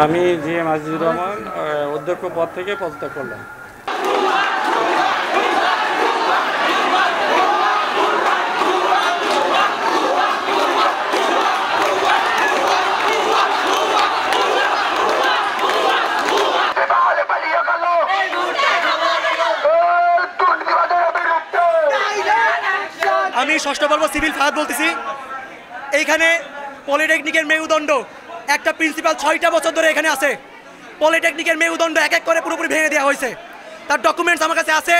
আমি G M Azizur Rahman অধ্যক্ষ পদ থেকে পদত্যাগ করলাম। আমি ষষ্ঠ পর্ব সিভিল ফাহাদ বলতেছি। এইখানে পলিটেকনিকের মেরুদণ্ড। একটা প্রিন্সিপাল ছয়টা বছর ধরে এখানে আছে। পলিটেকনিকের মেরুদণ্ড এক এক করে পুরোপুরি ভেঙে দেওয়া হয়েছে। তার ডকুমেন্টস আমার কাছে আছে।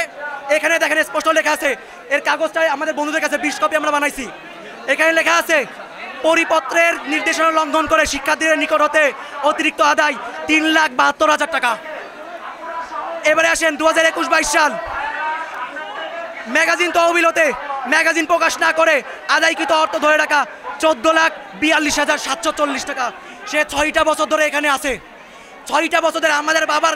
এখানে দেখেন, স্পষ্ট লেখা আছে। এর কাগজটাই আমাদের বন্ধুদের কাছে বিশ কপি আমরা বানাইছি। এখানে লেখা আছে, পরিপত্রের নির্দেশনা লঙ্ঘন করে শিক্ষার্থীদের নিকট হতে অতিরিক্ত আদায় তিন লাখ বাহাত্তর হাজার টাকা। এবারে আসেন দু হাজার একুশ বাইশ সাল। ম্যাগাজিন তহবিলতে ম্যাগাজিন প্রকাশ না করে আদায়কৃত অর্থ ধরে রাখা চোদ্দ লাখ বিয়াল্লিশ হাজার সাতশো চল্লিশ টাকা। সে ছয়টা বছর ধরে এখানে আছে। ছয়টা বছর ধরে আমাদের বাবার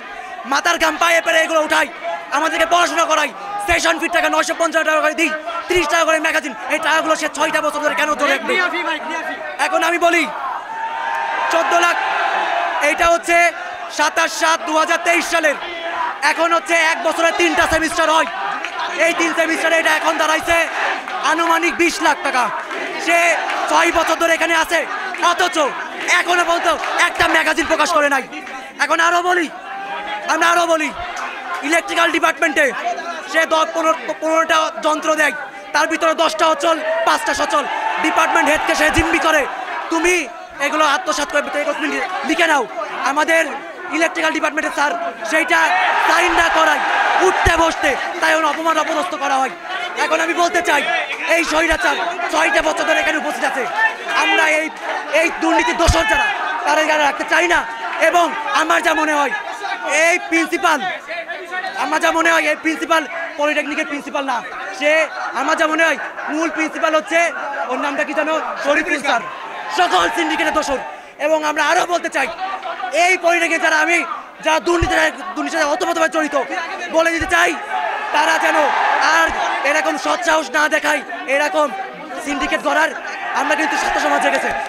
মাথার গাম পায়ে পেরে এগুলো উঠাই আমাদেরকে পড়াশোনা করাই সেশন ফির টাকা নয়শো পঞ্চাশ টাকা করে দিই। তিরিশ টাকা করে ম্যাগাজিন। এই টাকাগুলো সে ছয়টা বছর ধরে কেন ধরে এখন আমি বলি চোদ্দ লাখ এইটা হচ্ছে সাতাশ সাত দু হাজার তেইশ সালের। এখন হচ্ছে এক বছরে তিনটা সেমিস্টার হয়। এই তিন সেমিস্টারে এটা এখন দাঁড়াইছে আনুমানিক বিশ লাখ টাকা। সে ছয় বছর ধরে এখানে আছে। অথচ এখনও পর্যন্ত একটা ম্যাগাজিন প্রকাশ করে নাই। এখন আরও বলি, আমরা আরও বলি ইলেকট্রিক্যাল ডিপার্টমেন্টে সে দশ পনেরো, পনেরোটা যন্ত্র দেয়। তার ভিতরে দশটা অচল, পাঁচটা সচল। ডিপার্টমেন্ট হেডকে সে জিম্মি করে। তুমি এগুলো আত্মসাৎ করে লিখে নাও। আমাদের ইলেকট্রিক্যাল ডিপার্টমেন্টের স্যার, সেইটা সাইন না করায়, উঠতে বসতে তাই অপমান অপদস্থ করা হয়। এখন আমি বলতে চাই, এই স্বৈরাচার ছয়টা বছর ধরে এখানে উপস্থিত আছে। আমরা এই এই দুর্নীতির দোষর যারা তারা এখানে রাখতে চাই না। এবং আমার যা মনে হয়, এই প্রিন্সিপাল আমার যা মনে হয়, এই প্রিন্সিপাল পলিটেকনিকের প্রিন্সিপাল না। সে, আমার যা মনে হয়, মূল প্রিন্সিপাল হচ্ছে, ওর নামটা কি জানো? শরীফুল স্যার। সকল সিন্ডিকেটের দোষর। এবং আমরা আরও বলতে চাই, এই পলিটেকনিক যারা আমি, যারা দুর্নীতি দুর্নীতির অতপ্রতভাবে জড়িত, বলে দিতে চাই তারা যেন আর এরকম সৎ সাহস না দেখায়, এরকম সিন্ডিকেট করার আমরা কিন্তু সত্য সমাজ জেগেছে।